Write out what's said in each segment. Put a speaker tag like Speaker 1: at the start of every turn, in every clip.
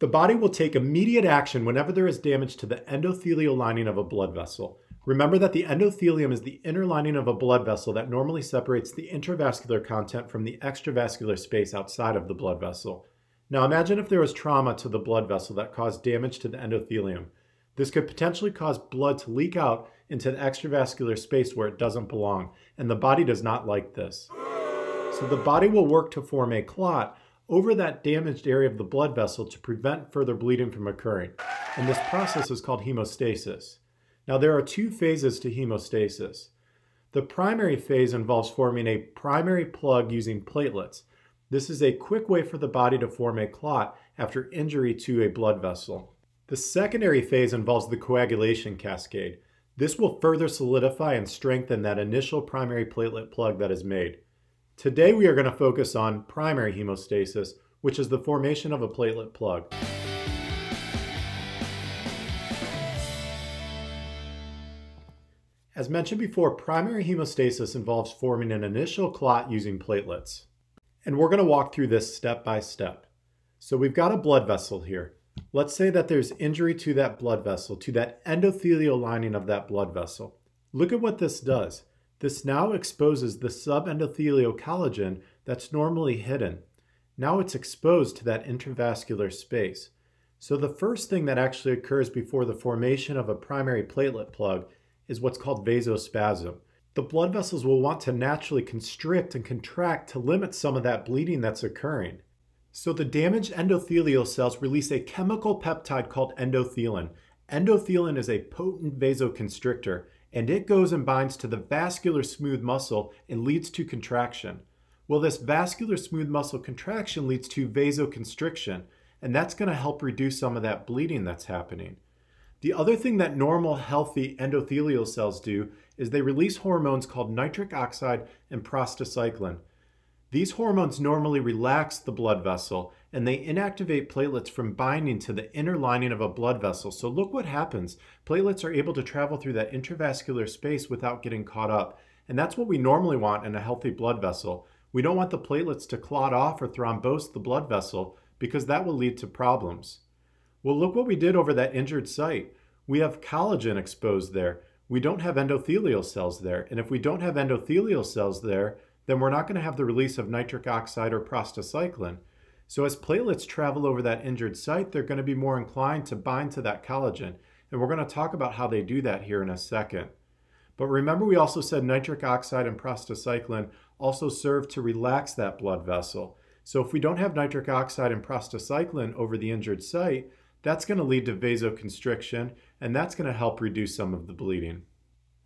Speaker 1: The body will take immediate action whenever there is damage to the endothelial lining of a blood vessel. Remember that the endothelium is the inner lining of a blood vessel that normally separates the intravascular content from the extravascular space outside of the blood vessel. Now imagine if there was trauma to the blood vessel that caused damage to the endothelium. This could potentially cause blood to leak out into the extravascular space where it doesn't belong, and the body does not like this. So the body will work to form a clot over that damaged area of the blood vessel to prevent further bleeding from occurring. And this process is called hemostasis. Now, there are two phases to hemostasis. The primary phase involves forming a primary plug using platelets. This is a quick way for the body to form a clot after injury to a blood vessel. The secondary phase involves the coagulation cascade. This will further solidify and strengthen that initial primary platelet plug that is made. Today we are going to focus on primary hemostasis, which is the formation of a platelet plug. As mentioned before, primary hemostasis involves forming an initial clot using platelets. And we're going to walk through this step by step. So we've got a blood vessel here. Let's say that there's injury to that blood vessel, to that endothelial lining of that blood vessel. Look at what this does. This now exposes the subendothelial collagen that's normally hidden. Now it's exposed to that intravascular space. So the first thing that actually occurs before the formation of a primary platelet plug is what's called vasospasm. The blood vessels will want to naturally constrict and contract to limit some of that bleeding that's occurring. So the damaged endothelial cells release a chemical peptide called endothelin. Endothelin is a potent vasoconstrictor and it goes and binds to the vascular smooth muscle and leads to contraction. Well, this vascular smooth muscle contraction leads to vasoconstriction, and that's going to help reduce some of that bleeding that's happening. The other thing that normal, healthy endothelial cells do is they release hormones called nitric oxide and prostacyclin. These hormones normally relax the blood vessel and they inactivate platelets from binding to the inner lining of a blood vessel. So look what happens. Platelets are able to travel through that intravascular space without getting caught up. And that's what we normally want in a healthy blood vessel. We don't want the platelets to clot off or thrombose the blood vessel because that will lead to problems. Well, look what we did over that injured site. We have collagen exposed there. We don't have endothelial cells there. And if we don't have endothelial cells there, then we're not going to have the release of nitric oxide or prostacyclin. So as platelets travel over that injured site, they're going to be more inclined to bind to that collagen. And we're going to talk about how they do that here in a second. But remember we also said nitric oxide and prostacyclin also serve to relax that blood vessel. So if we don't have nitric oxide and prostacyclin over the injured site, that's going to lead to vasoconstriction, and that's going to help reduce some of the bleeding.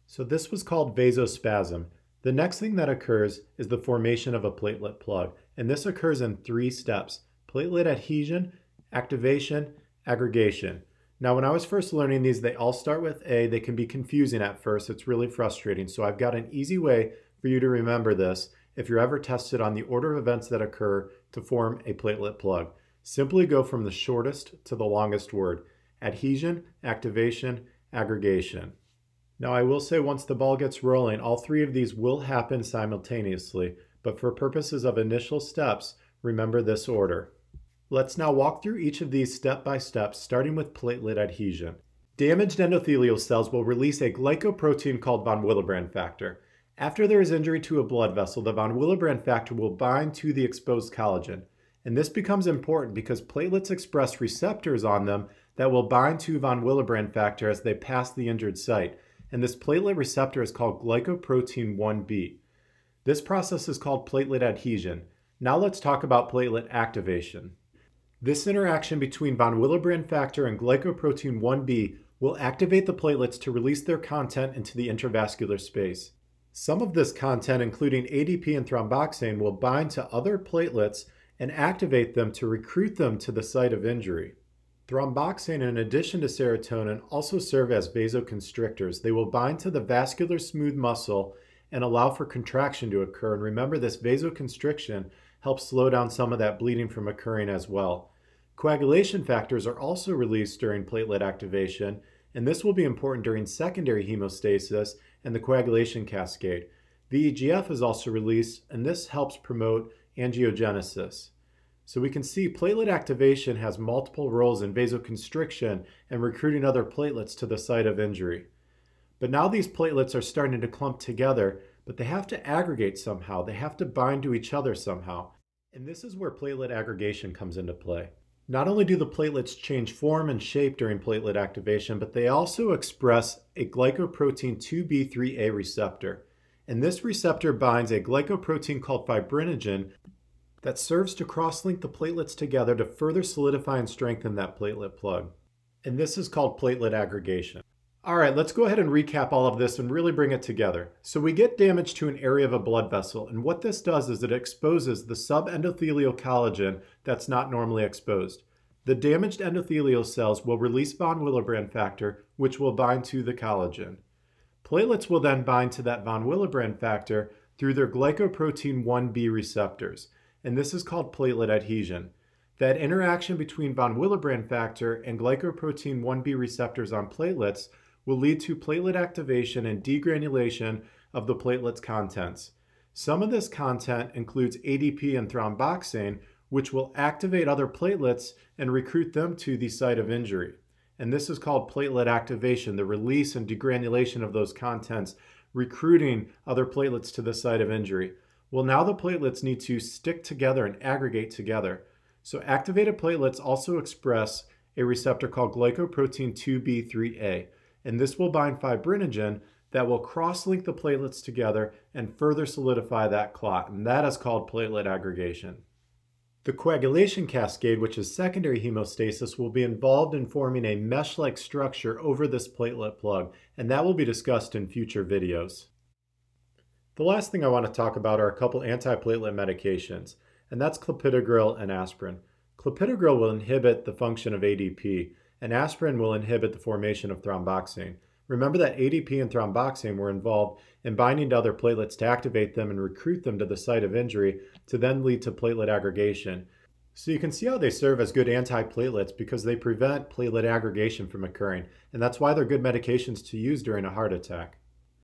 Speaker 1: So this was called vasospasm. The next thing that occurs is the formation of a platelet plug, and this occurs in three steps platelet adhesion, activation, aggregation. Now, when I was first learning these, they all start with A. They can be confusing at first, it's really frustrating. So, I've got an easy way for you to remember this if you're ever tested on the order of events that occur to form a platelet plug. Simply go from the shortest to the longest word adhesion, activation, aggregation. Now I will say once the ball gets rolling, all three of these will happen simultaneously, but for purposes of initial steps, remember this order. Let's now walk through each of these step by step, starting with platelet adhesion. Damaged endothelial cells will release a glycoprotein called von Willebrand factor. After there is injury to a blood vessel, the von Willebrand factor will bind to the exposed collagen. And this becomes important because platelets express receptors on them that will bind to von Willebrand factor as they pass the injured site and this platelet receptor is called glycoprotein 1b. This process is called platelet adhesion. Now let's talk about platelet activation. This interaction between von Willebrand factor and glycoprotein 1b will activate the platelets to release their content into the intravascular space. Some of this content, including ADP and thromboxane, will bind to other platelets and activate them to recruit them to the site of injury. Thromboxane, in addition to serotonin, also serve as vasoconstrictors. They will bind to the vascular smooth muscle and allow for contraction to occur. And remember, this vasoconstriction helps slow down some of that bleeding from occurring as well. Coagulation factors are also released during platelet activation, and this will be important during secondary hemostasis and the coagulation cascade. VEGF is also released, and this helps promote angiogenesis. So we can see platelet activation has multiple roles in vasoconstriction and recruiting other platelets to the site of injury. But now these platelets are starting to clump together, but they have to aggregate somehow. They have to bind to each other somehow. And this is where platelet aggregation comes into play. Not only do the platelets change form and shape during platelet activation, but they also express a glycoprotein 2B3A receptor. And this receptor binds a glycoprotein called fibrinogen that serves to cross-link the platelets together to further solidify and strengthen that platelet plug. And this is called platelet aggregation. All right, let's go ahead and recap all of this and really bring it together. So we get damage to an area of a blood vessel, and what this does is it exposes the subendothelial collagen that's not normally exposed. The damaged endothelial cells will release von Willebrand factor, which will bind to the collagen. Platelets will then bind to that von Willebrand factor through their glycoprotein 1b receptors, and this is called platelet adhesion. That interaction between von Willebrand factor and glycoprotein 1b receptors on platelets will lead to platelet activation and degranulation of the platelet's contents. Some of this content includes ADP and thromboxane, which will activate other platelets and recruit them to the site of injury. And this is called platelet activation, the release and degranulation of those contents, recruiting other platelets to the site of injury. Well, now the platelets need to stick together and aggregate together. So activated platelets also express a receptor called glycoprotein 2B3A and this will bind fibrinogen that will cross-link the platelets together and further solidify that clot, and that is called platelet aggregation. The coagulation cascade, which is secondary hemostasis, will be involved in forming a mesh-like structure over this platelet plug, and that will be discussed in future videos. The last thing I want to talk about are a couple antiplatelet medications, and that's clopidogrel and aspirin. Clopidogrel will inhibit the function of ADP, and aspirin will inhibit the formation of thromboxane. Remember that ADP and thromboxane were involved in binding to other platelets to activate them and recruit them to the site of injury to then lead to platelet aggregation. So you can see how they serve as good antiplatelets because they prevent platelet aggregation from occurring, and that's why they're good medications to use during a heart attack.